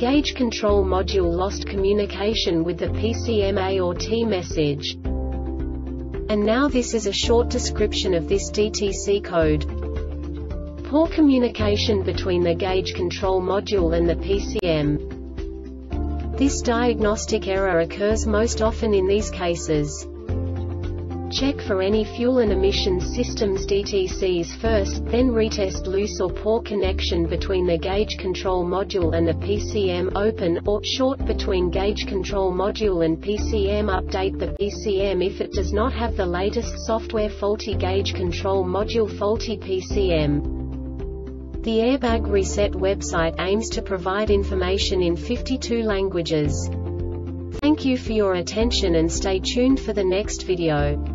Gauge control module lost communication with the PCM A or T message. And now this is a short description of this DTC code. Poor communication between the gauge control module and the PCM. This diagnostic error occurs most often in these cases. Check for any fuel and emissions systems DTCs first, then retest loose or poor connection between the gauge control module and the PCM open or short between gauge control module and PCM update the PCM if it does not have the latest software faulty gauge control module faulty PCM. The Airbag Reset website aims to provide information in 52 languages. Thank you for your attention and stay tuned for the next video.